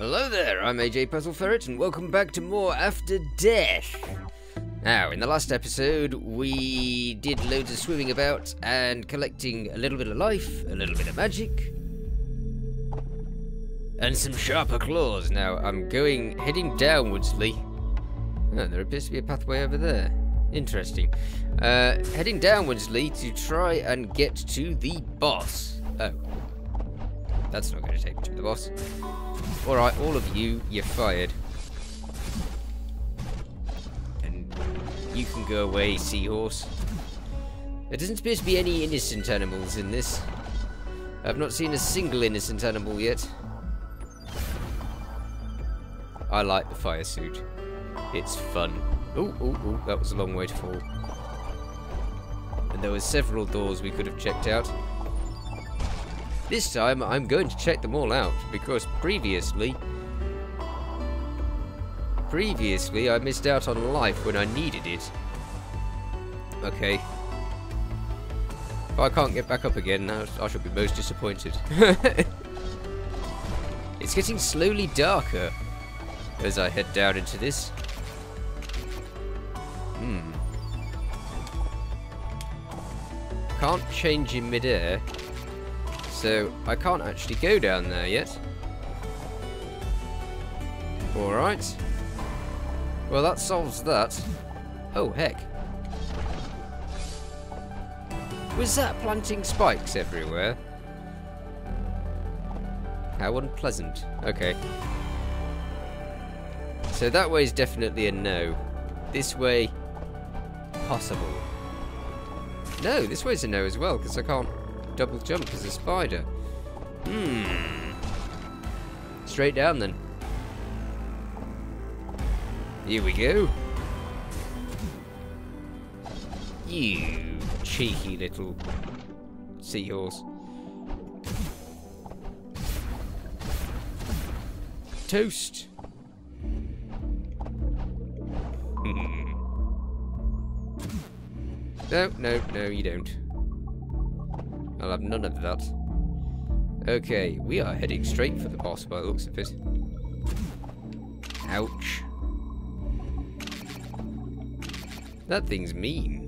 Hello there, I'm AJ Puzzle Ferret, and welcome back to more After Death. Now, in the last episode, we did loads of swimming about and collecting a little bit of life, a little bit of magic, and some sharper claws. Now, I'm going, heading downwardsly. Oh, there appears to be a pathway over there. Interesting. Uh, heading downwardsly to try and get to the boss. Oh. That's not going to take me to the boss. Alright, all of you, you're fired. And you can go away, seahorse. There doesn't appear to be any innocent animals in this. I've not seen a single innocent animal yet. I like the fire suit. It's fun. Oh, oh, oh, that was a long way to fall. And there were several doors we could have checked out. This time, I'm going to check them all out, because previously... Previously, I missed out on life when I needed it. Okay. If I can't get back up again, I shall be most disappointed. it's getting slowly darker as I head down into this. Hmm. Can't change in midair. So I can't actually go down there yet. Alright. Well, that solves that. Oh, heck. Was that planting spikes everywhere? How unpleasant. Okay. So that way is definitely a no. This way, possible. No, this way's a no as well, because I can't double jump as a spider. Hmm. Straight down then. Here we go. You cheeky little seahorse. Toast. no, no, no, you don't. I'll have none of that. Okay, we are heading straight for the boss by the looks of it. Ouch. That thing's mean.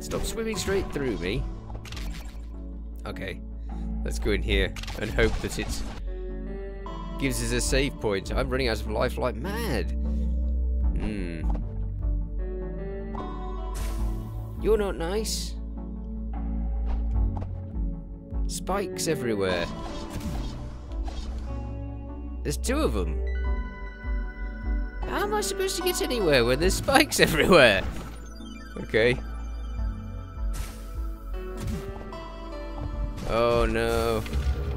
Stop swimming straight through me. Okay, let's go in here and hope that it gives us a save point. I'm running out of life like mad. Hmm. You're not nice. Spikes everywhere. There's two of them. How am I supposed to get anywhere when there's spikes everywhere? Okay. Oh no.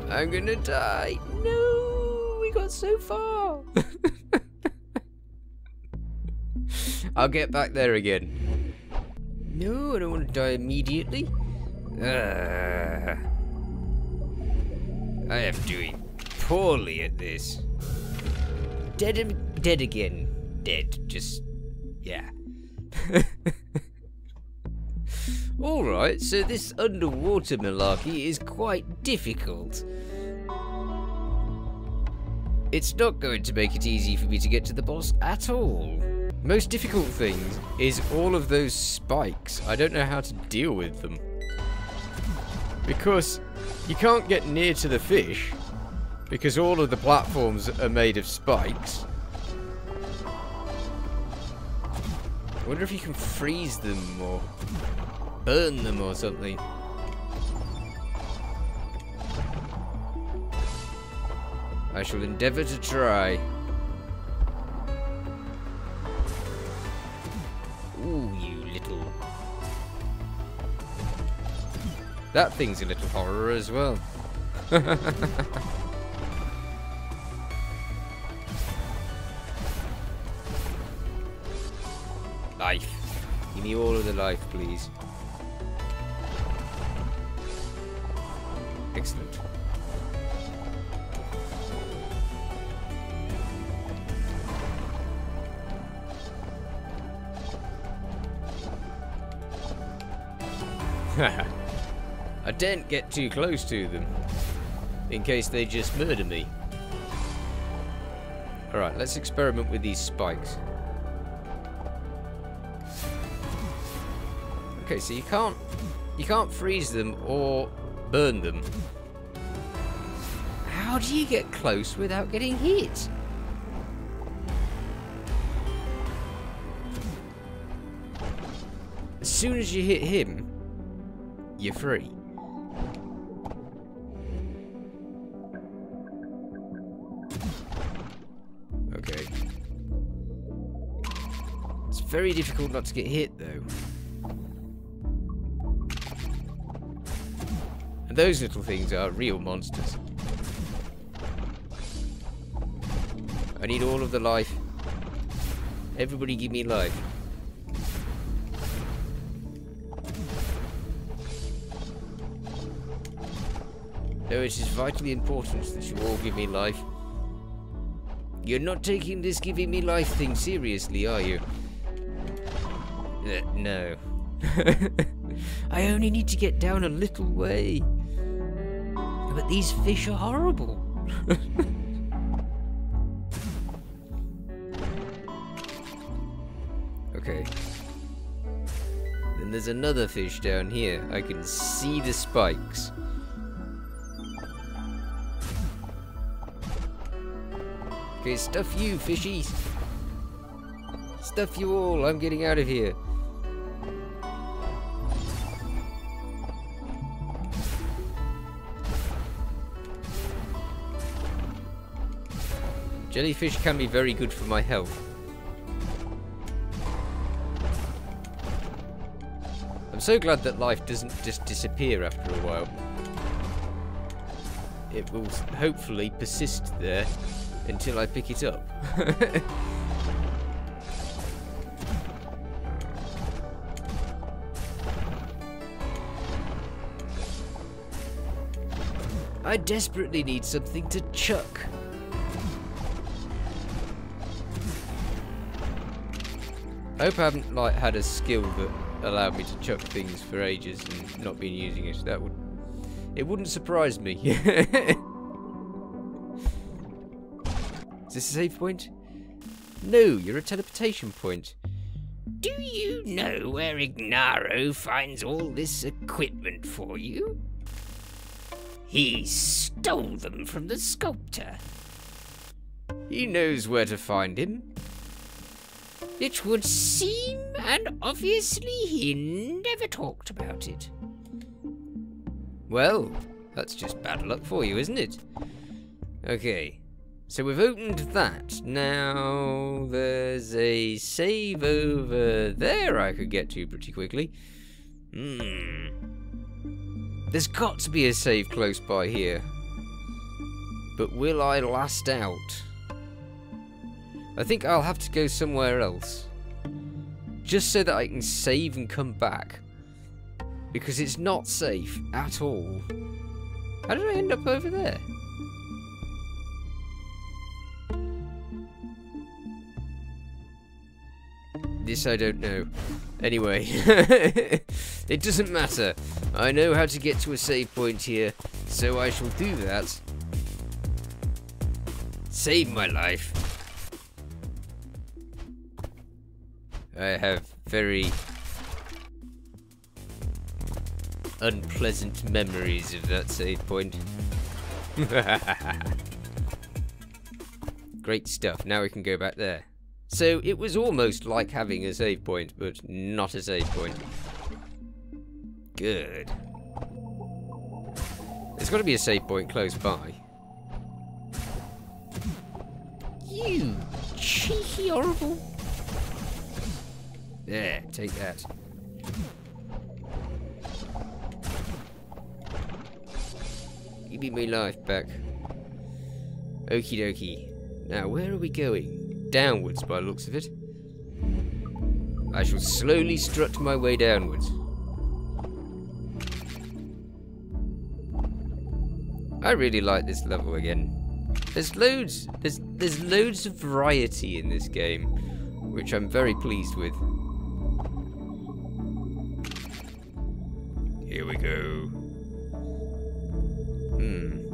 I'm gonna die. No, we got so far. I'll get back there again. No, I don't want to die immediately. Uh, I am doing poorly at this. Dead dead again. Dead. Just yeah. Alright, so this underwater malarkey is quite difficult. It's not going to make it easy for me to get to the boss at all. Most difficult thing is all of those spikes. I don't know how to deal with them. Because you can't get near to the fish because all of the platforms are made of spikes. I wonder if you can freeze them or burn them or something. I shall endeavour to try. That thing's a little horror as well. life. Give me all of the life, please. Excellent. I daren't get too close to them. In case they just murder me. Alright, let's experiment with these spikes. Okay, so you can't you can't freeze them or burn them. How do you get close without getting hit? As soon as you hit him, you're free. Very difficult not to get hit, though. And those little things are real monsters. I need all of the life. Everybody give me life. No, it is vitally important that you all give me life. You're not taking this giving me life thing seriously, are you? Uh, no. I only need to get down a little way. But these fish are horrible. okay. Then there's another fish down here. I can see the spikes. Okay, stuff you, fishies. Stuff you all. I'm getting out of here. Jellyfish can be very good for my health. I'm so glad that life doesn't just disappear after a while. It will hopefully persist there until I pick it up. I desperately need something to chuck. I hope I haven't like had a skill that allowed me to chuck things for ages and not been using it. That would it wouldn't surprise me. Is this a save point? No, you're a teleportation point. Do you know where Ignaro finds all this equipment for you? He stole them from the sculptor. He knows where to find him. It would seem, and obviously he never talked about it. Well, that's just bad luck for you, isn't it? Okay, so we've opened that. Now, there's a save over there I could get to pretty quickly. Hmm. There's got to be a save close by here. But will I last out? I think I'll have to go somewhere else. Just so that I can save and come back. Because it's not safe at all. How did I end up over there? This I don't know. Anyway, it doesn't matter. I know how to get to a save point here, so I shall do that. Save my life. I have very unpleasant memories of that save point. Great stuff. Now we can go back there. So it was almost like having a save point, but not a save point. Good. There's got to be a save point close by. You cheeky horrible. There, take that. Give me my life back. Okie dokie. Now, where are we going? Downwards, by the looks of it. I shall slowly strut my way downwards. I really like this level again. There's loads, there's there's loads of variety in this game, which I'm very pleased with. Here we go. Hmm.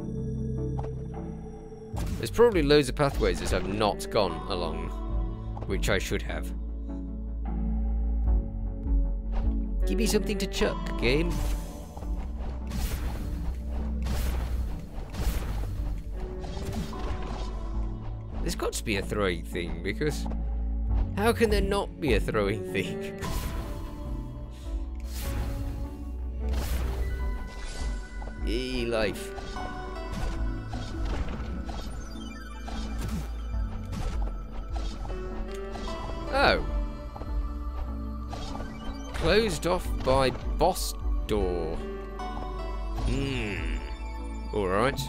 There's probably loads of pathways that I've not gone along, which I should have. Give me something to chuck, game. There's got to be a throwing thing, because... How can there not be a throwing thing? e life. Oh. Closed off by boss door. Hmm. Alright.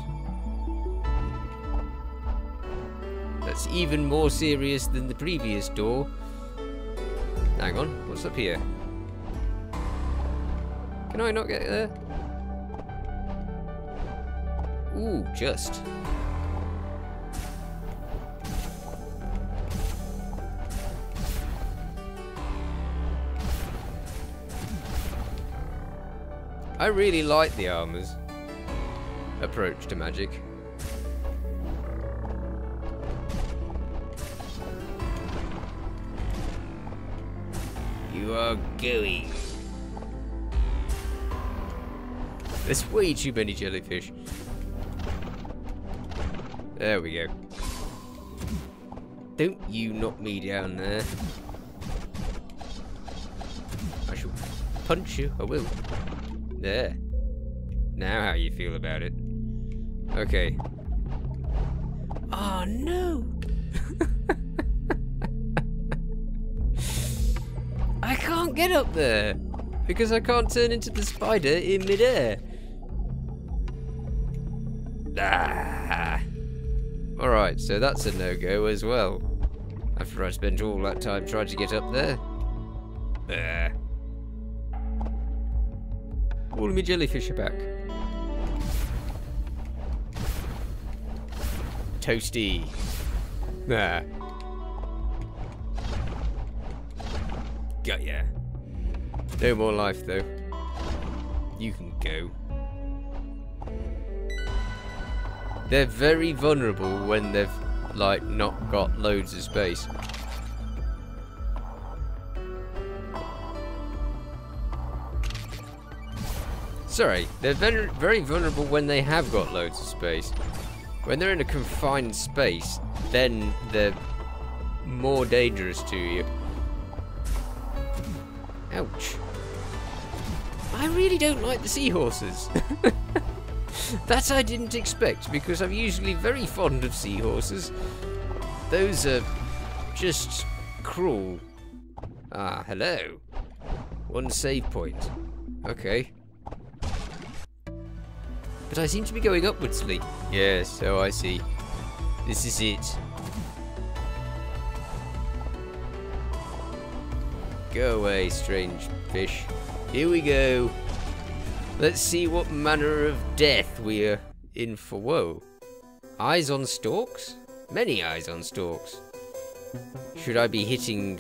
That's even more serious than the previous door. Hang on, what's up here? Can I not get there? Ooh, just. I really like the armor's approach to magic. You are gooey. There's way too many jellyfish. There we go. Don't you knock me down there. I shall punch you, I will. There. Now how you feel about it. Okay. Oh no! I can't get up there because I can't turn into the spider in midair. Alright, so that's a no-go as well. After I spent all that time trying to get up there. Ah. All my jellyfish are back. Toasty. Ah. Got ya. No more life though. You can go. They're very vulnerable when they've like not got loads of space. Sorry, they're very, very vulnerable when they have got loads of space. When they're in a confined space, then they're more dangerous to you. Ouch. I really don't like the seahorses. that I didn't expect because I'm usually very fond of seahorses. Those are just cruel. Ah, hello. One save point. Okay. But I seem to be going upwardsly. Yes, so I see. This is it. Go away, strange fish. Here we go. Let's see what manner of death we're in for. Whoa. Eyes on stalks? Many eyes on stalks. Should I be hitting...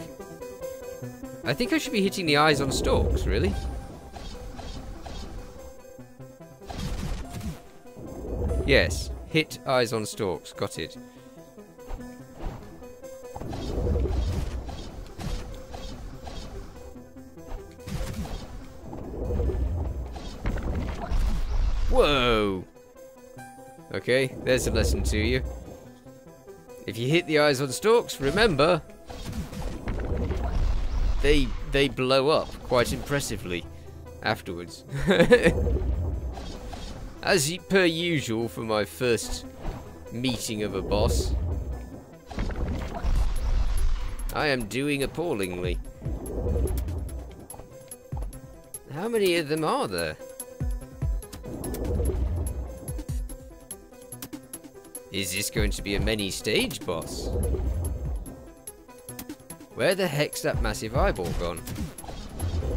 I think I should be hitting the eyes on stalks, really. Yes, hit eyes on stalks. Got it. Okay, there's a lesson to you. If you hit the eyes on stalks, remember, they they blow up quite impressively afterwards. As per usual for my first meeting of a boss, I am doing appallingly. How many of them are there? Is this going to be a many stage boss? Where the heck's that massive eyeball gone?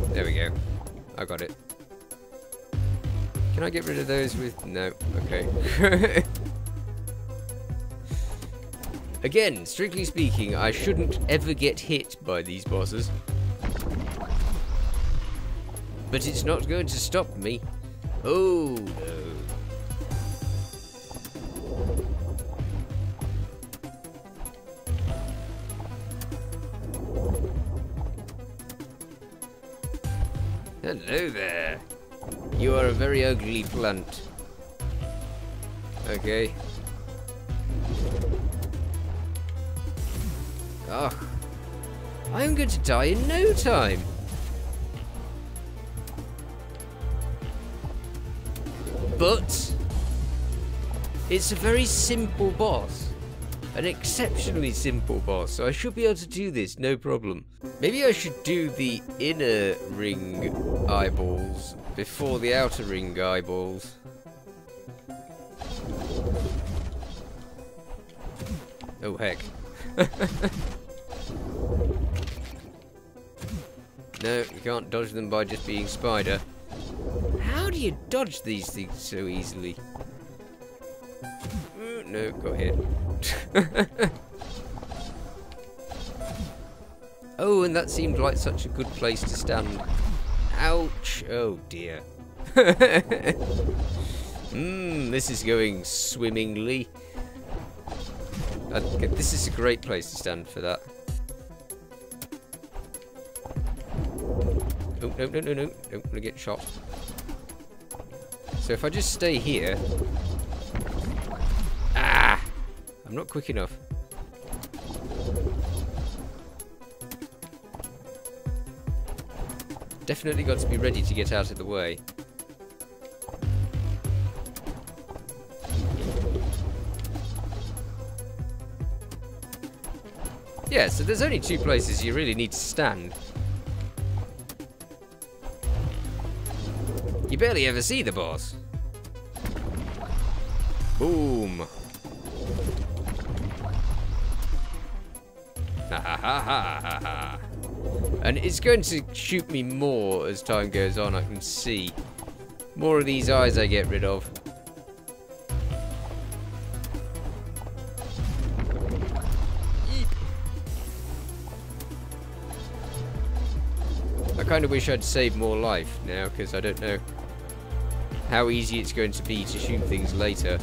There we go. I got it. Can I get rid of those with... No. Okay. Again, strictly speaking, I shouldn't ever get hit by these bosses. But it's not going to stop me. Oh, no. Hello there. You are a very ugly plant. Okay. Ugh. I'm going to die in no time. But it's a very simple boss. An exceptionally simple boss, so I should be able to do this, no problem. Maybe I should do the inner ring eyeballs before the outer ring eyeballs. Oh heck. no, you can't dodge them by just being spider. How do you dodge these things so easily? Mm, no, go ahead. oh, and that seemed like such a good place to stand. Ouch! Oh dear. Mmm, this is going swimmingly. This is a great place to stand for that. Oh, no, no, no, no. Don't want to get shot. So if I just stay here... Ah! I'm not quick enough. Definitely got to be ready to get out of the way. Yeah, so there's only two places you really need to stand. You barely ever see the boss. Boom. Ha ha ha ha ha. And it's going to shoot me more as time goes on, I can see. More of these eyes I get rid of. I kind of wish I'd saved more life now, because I don't know how easy it's going to be to shoot things later.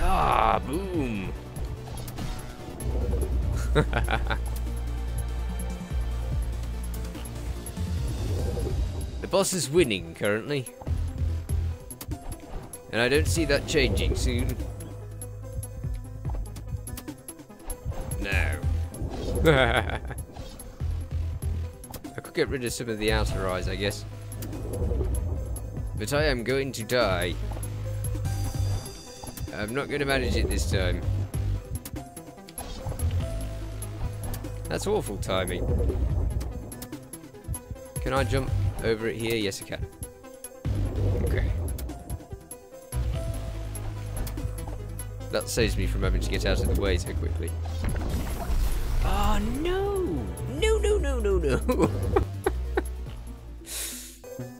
Ah, boom! boss is winning currently. And I don't see that changing soon. No. I could get rid of some of the outer eyes, I guess. But I am going to die. I'm not going to manage it this time. That's awful timing. Can I jump over it here? Yes, I can. Okay. That saves me from having to get out of the way so quickly. Oh, no! No, no, no, no, no!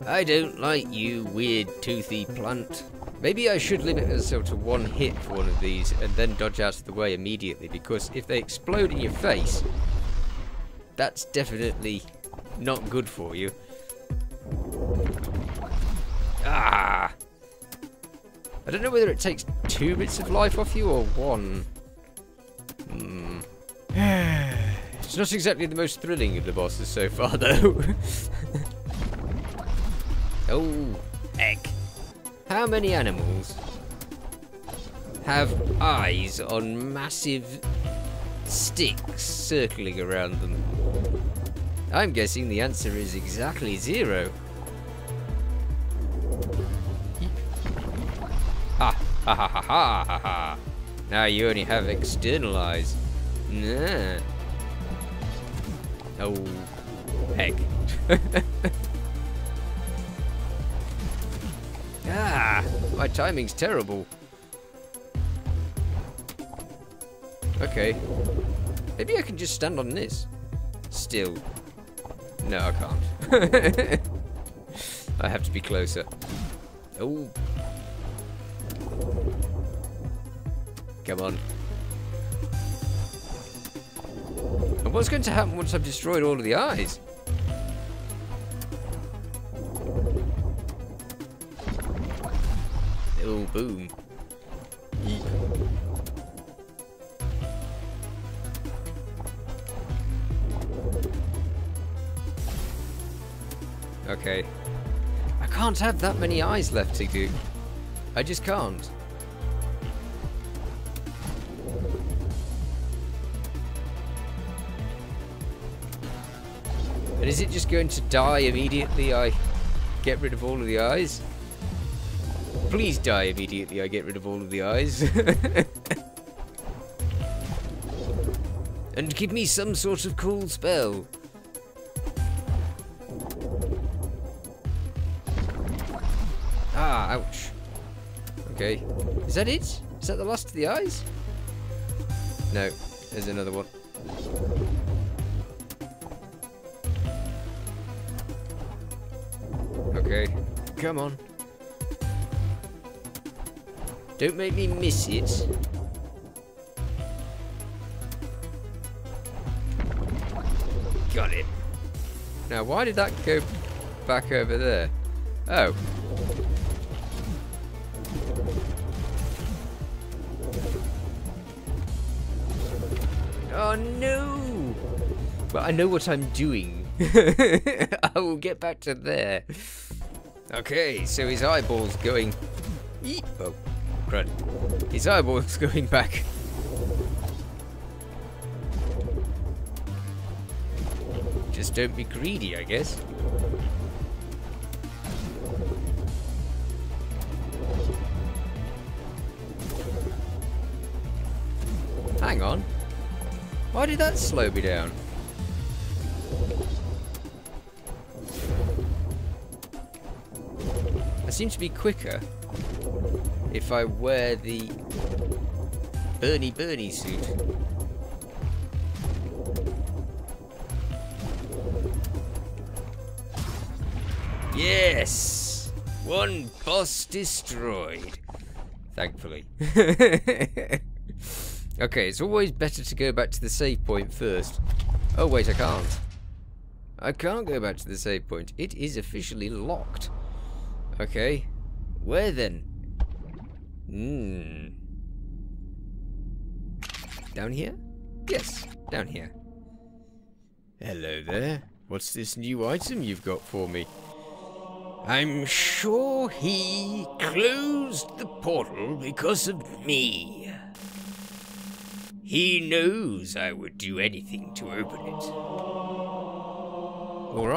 I don't like you, weird toothy plant. Maybe I should limit myself to one hit for one of these and then dodge out of the way immediately because if they explode in your face, that's definitely not good for you. I don't know whether it takes two bits of life off you or one. Hmm. it's not exactly the most thrilling of the bosses so far though. Oh, heck. How many animals have eyes on massive sticks circling around them? I'm guessing the answer is exactly zero. Ha ha ha. Now you only have external eyes. Nah. Oh, heck. Ah, my timing's terrible. Okay. Maybe I can just stand on this. Still. No, I can't. I have to be closer. Oh. Come on. And what's going to happen once I've destroyed all of the eyes? Oh, boom. Yeet. Okay. I can't have that many eyes left to do. I just can't. And is it just going to die immediately I get rid of all of the eyes? Please die immediately I get rid of all of the eyes. and give me some sort of cool spell. Ah, ouch. Okay. Is that it? Is that the last of the eyes? No, there's another one. Come on. Don't make me miss it. Got it. Now, why did that go back over there? Oh. Oh no! But I know what I'm doing. I will get back to there. Okay, so his eyeball's going... Oh, crud. His eyeball's going back. Just don't be greedy, I guess. Hang on. Why did that slow me down? I seem to be quicker if I wear the Bernie Bernie suit. Yes! One boss destroyed. Thankfully. okay, it's always better to go back to the save point first. Oh wait, I can't. I can't go back to the save point. It is officially locked. Okay. Where then? Hmm. Down here? Yes, down here. Hello there. What's this new item you've got for me? I'm sure he closed the portal because of me. He knows I would do anything to open it. All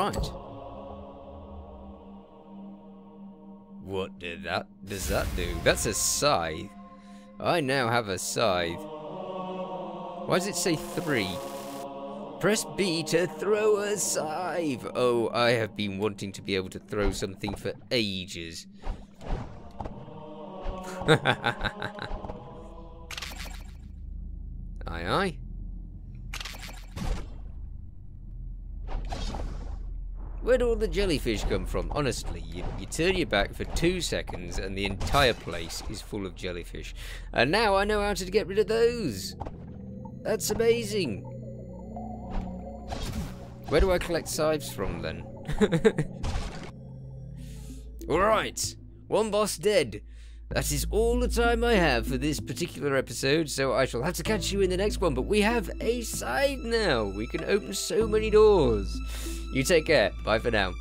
What did that does that do? That's a scythe. I now have a scythe. Why does it say three? Press B to throw a scythe. Oh, I have been wanting to be able to throw something for ages. aye, aye. Where'd all the jellyfish come from? Honestly, you, you turn your back for two seconds and the entire place is full of jellyfish. And now I know how to get rid of those. That's amazing. Where do I collect scythes from then? Alright, one boss dead. That is all the time I have for this particular episode, so I shall have to catch you in the next one. But we have a side now. We can open so many doors. You take care. Bye for now.